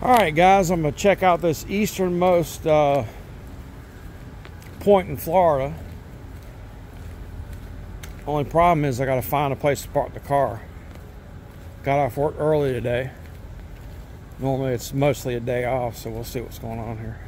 All right, guys, I'm gonna check out this easternmost uh, point in Florida. Only problem is I gotta find a place to park the car. Got off work early today. Normally it's mostly a day off, so we'll see what's going on here.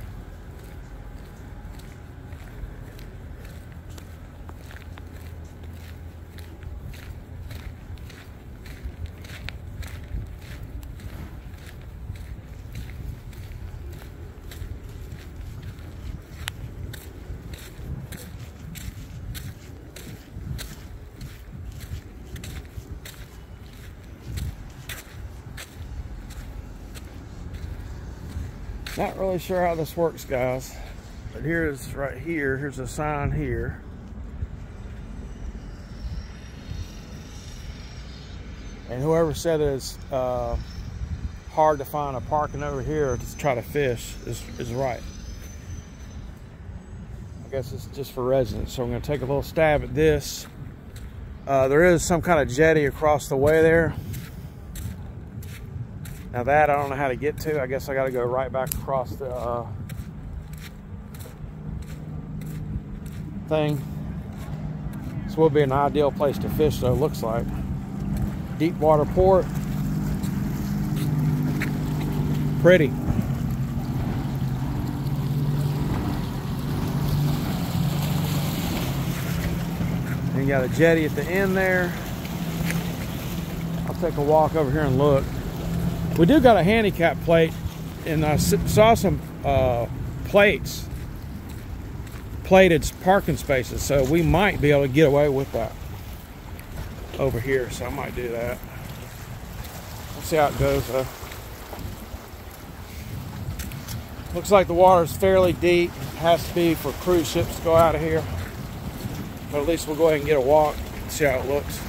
Not really sure how this works, guys. But here's right here, here's a sign here. And whoever said it's uh, hard to find a parking over here to try to fish is, is right. I guess it's just for residents. So I'm gonna take a little stab at this. Uh, there is some kind of jetty across the way there. Now that I don't know how to get to. I guess I got to go right back across the uh, thing. This will be an ideal place to fish though, looks like. Deep water port. Pretty. And you got a jetty at the end there. I'll take a walk over here and look. We do got a handicap plate, and I saw some uh, plates, plated parking spaces, so we might be able to get away with that over here. So I might do that. We'll see how it goes though. Looks like the water is fairly deep. Has to be for cruise ships to go out of here. But at least we'll go ahead and get a walk, and see how it looks.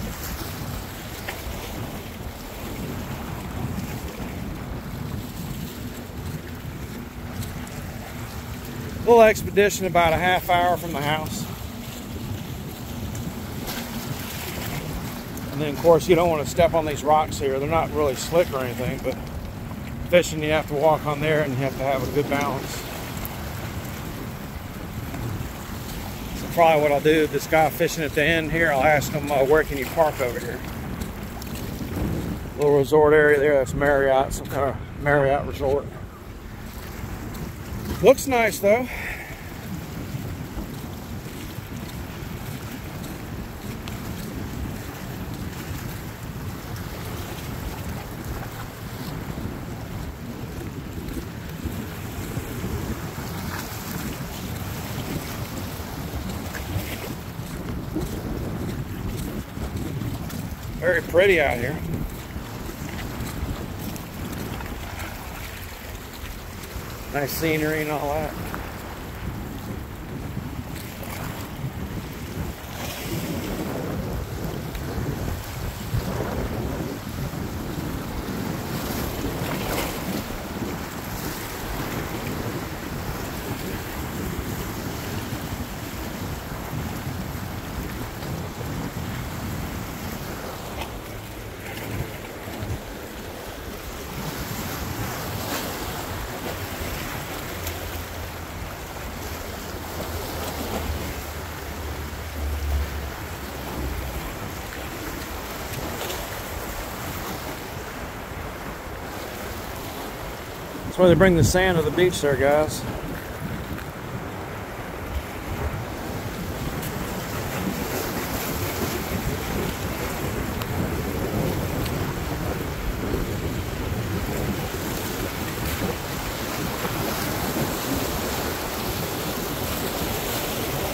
Little expedition about a half hour from the house. And then of course you don't want to step on these rocks here. They're not really slick or anything, but fishing you have to walk on there and you have to have a good balance. So probably what I'll do, this guy fishing at the end here, I'll ask him uh, where can you park over here. Little resort area there, that's Marriott, some kind of Marriott resort. Looks nice though. Very pretty out here. Nice scenery and all that. That's why they bring the sand to the beach there, guys.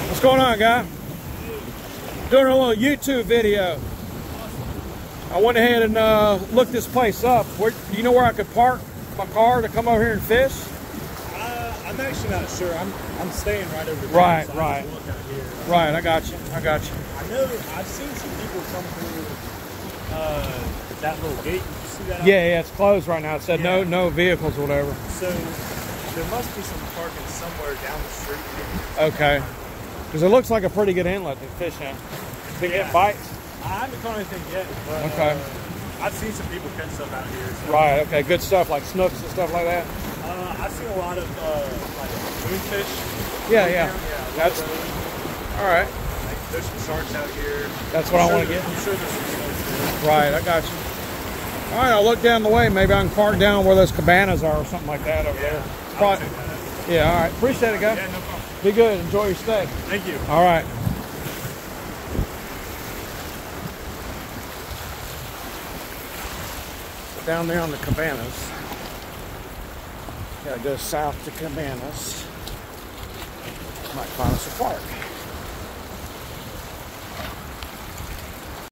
What's going on, guy? Doing a little YouTube video. I went ahead and uh, looked this place up. Where, you know where I could park? My car to come over here and fish? Uh, I'm actually not sure. I'm I'm staying right over there. Right, so right. Right, I got you. I got you. I know I've seen some people come through uh, that little gate. You see that? Yeah, yeah, it's closed right now. It said yeah. no no vehicles or whatever. So there must be some parking somewhere down the street. Okay. Because it looks like a pretty good inlet to fish in. To yeah. hit bites? I haven't caught anything yet. But, okay. Uh, I've seen some people catch stuff out here. So, Right. Okay. Good stuff like snooks and stuff like that. Uh, I've seen a lot of uh, like moonfish. Yeah. Yeah. Yeah, That's all right. Like, there's some sharks out here. That's what I I'm want to sure get. I'm sure there's some there. Right. I got you. All right. I'll look down the way. Maybe I can park down where those cabanas are or something like that over there. It's I'll probably- yeah. All right. Appreciate it, guys. Yeah, no problem. Be good. Enjoy your stay. Thank you. All right. Down there on the Cabanas. Gotta go south to Cabanas. Might find us a park.